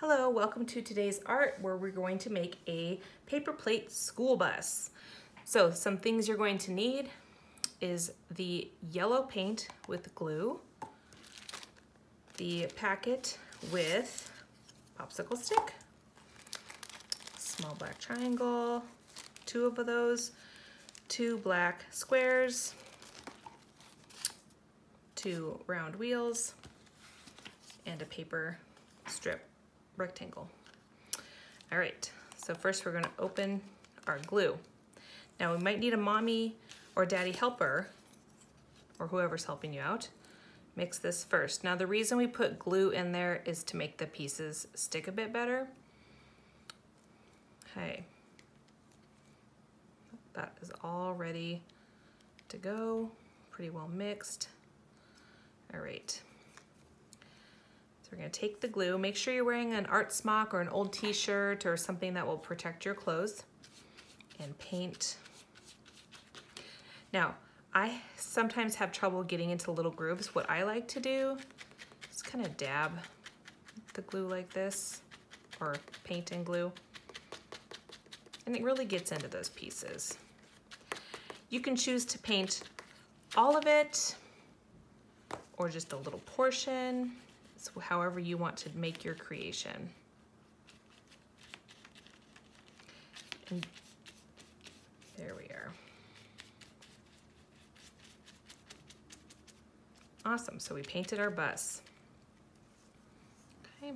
Hello, welcome to today's art where we're going to make a paper plate school bus. So some things you're going to need is the yellow paint with glue, the packet with popsicle stick, small black triangle, two of those, two black squares, two round wheels, and a paper strip rectangle. All right, so first we're gonna open our glue. Now we might need a mommy or daddy helper or whoever's helping you out. Mix this first. Now the reason we put glue in there is to make the pieces stick a bit better. Okay. That is all ready to go. Pretty well mixed. All right. So we're gonna take the glue. Make sure you're wearing an art smock or an old t-shirt or something that will protect your clothes and paint. Now, I sometimes have trouble getting into little grooves. What I like to do is kind of dab the glue like this or paint and glue. And it really gets into those pieces. You can choose to paint all of it or just a little portion. It's however you want to make your creation. And there we are. Awesome, so we painted our bus. Okay.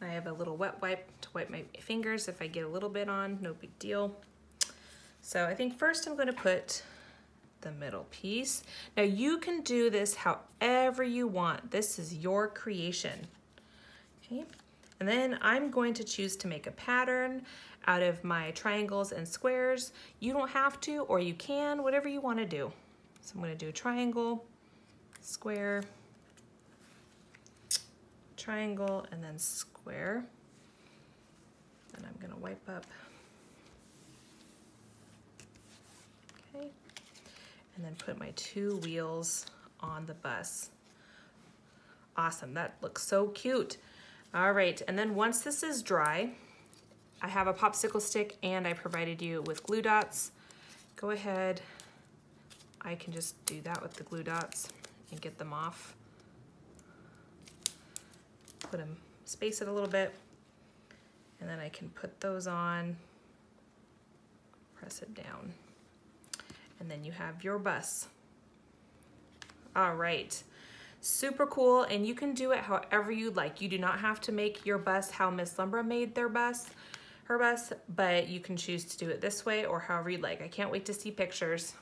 I have a little wet wipe to wipe my fingers if I get a little bit on, no big deal. So I think first I'm gonna put the middle piece. Now you can do this however you want. This is your creation. Okay, and then I'm going to choose to make a pattern out of my triangles and squares. You don't have to, or you can, whatever you wanna do. So I'm gonna do triangle, square, triangle, and then square. And I'm gonna wipe up and then put my two wheels on the bus. Awesome, that looks so cute. All right, and then once this is dry, I have a popsicle stick and I provided you with glue dots. Go ahead, I can just do that with the glue dots and get them off. Put them, space it a little bit, and then I can put those on, press it down and then you have your bus. All right, super cool, and you can do it however you like. You do not have to make your bus how Miss Lumbra made their bus, her bus, but you can choose to do it this way or however you like. I can't wait to see pictures.